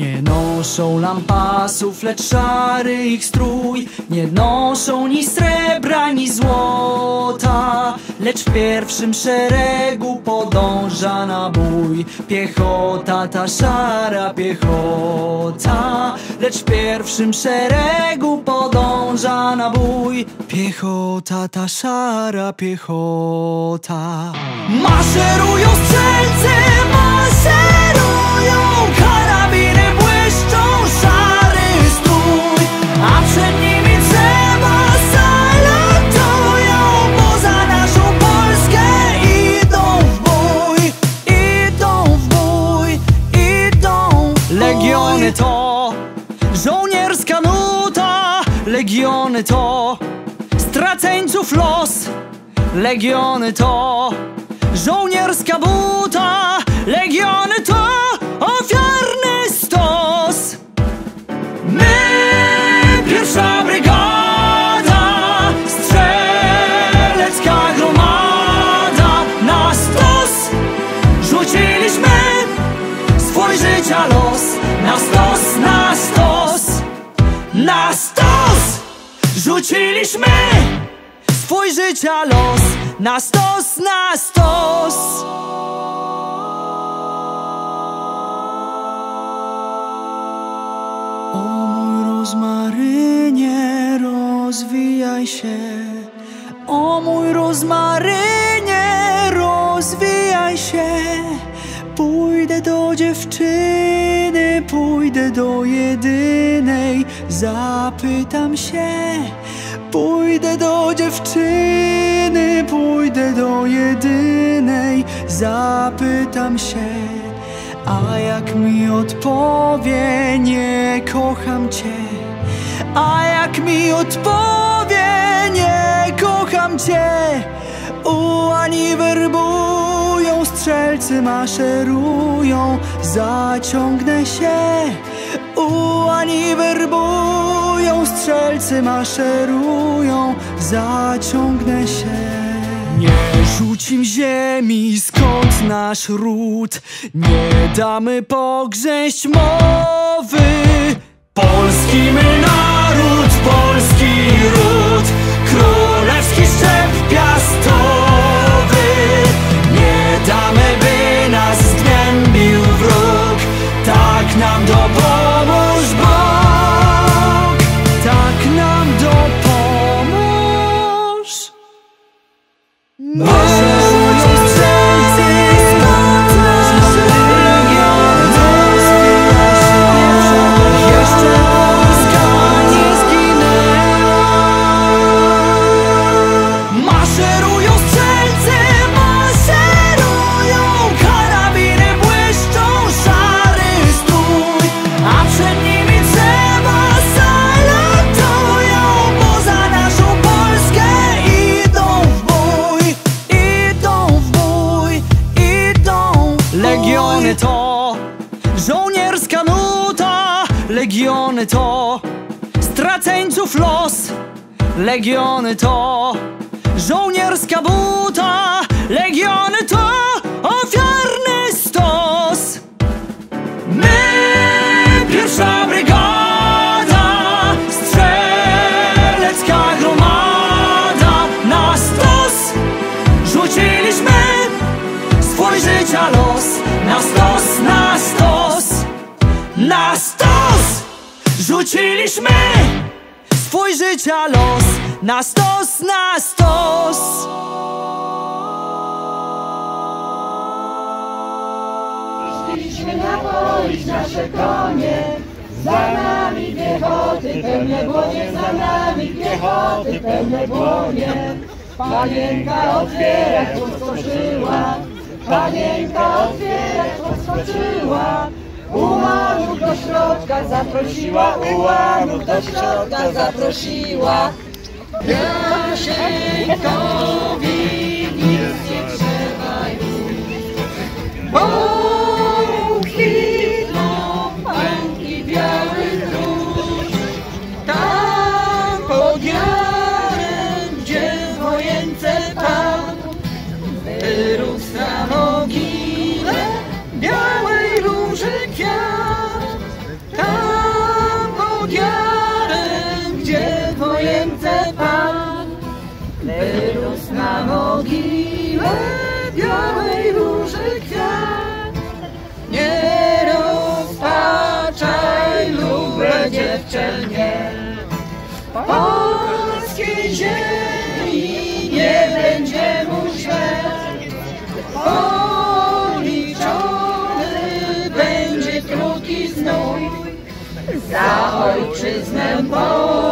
Nie noszą lampasów, lecz szary ich strój. Nie noszą ni srebra, ni złota Lecz w pierwszym szeregu podąża na bój. Piechota, ta szara piechota Lecz w pierwszym szeregu podąża na bój. Piechota, ta szara piechota. Maszerują Legiony to straceńców los. Legiony to żołnierska buta. Legiony to rzuciliśmy swój życia los. Na stos, na stos. O mój rozmarynie, rozwijaj się. O mój rozmarynie, rozwijaj się. Pójdę do dziewczyny, pójdę do jedynej Zapytam się Pójdę do dziewczyny, pójdę do jedynej. Zapytam się a jak mi odpowie, nie kocham cię. A jak mi odpowie, nie kocham cię. Ułani werbują, strzelcy maszerują. Zaciągnę się Ułani werbują, strzelcy maszerują Zaciągnę się. Nie rzucim ziemi, skąd nasz ród? Nie damy pogrześć mowy. Polski my naród, polski ród Maszerują legiony to straceńców los. Legiony to żołnierska buta Legiony to ofiarny rzuciliśmy swój życia los na stos, na stos. Szliśmy napoić nasze konie, za nami piechoty, pełne dłonie, za nami piechoty, pełne dłonie. Panienka otwierać podskoczyła, panienka otwierać podskoczyła. Ułanów do środka zaprosiła, ułanów do środka zaprosiła. Jasieńkowi nic nie ręce Pan wyrósł na mogiłę białej róży kwiat. Nie rozpaczaj, lubre dziewczęnie, polskiej ziemi nie będzie mu źle. Policzony będzie krótki znój za ojczyznę Bożą.